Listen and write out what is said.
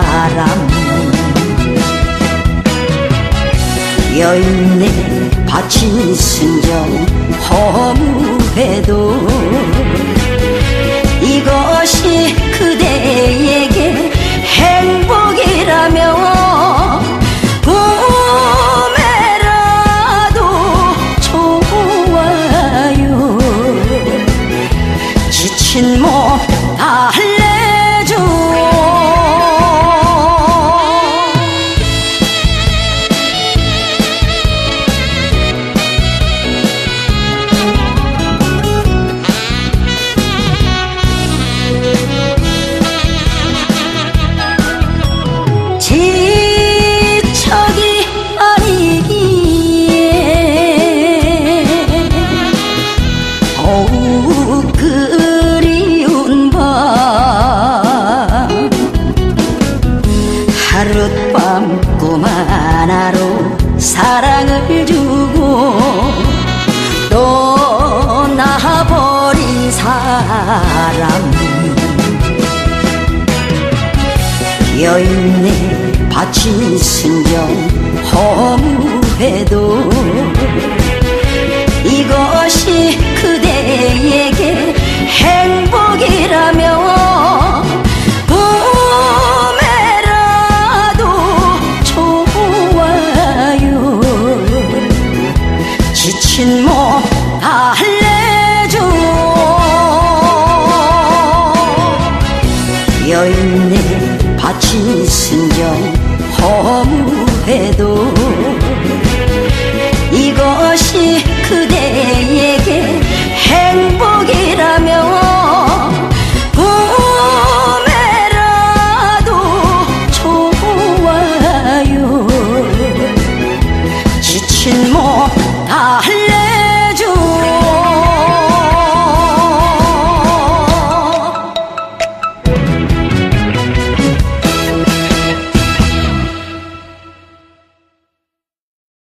사람. 여인의 바친 순정 허무해도 그리운 밤. 하룻밤 꿈 하나로 사랑을 주고 또 나버린 사람. 여인의 바친 순정 허무해도 여인의 바친 순정 허무해도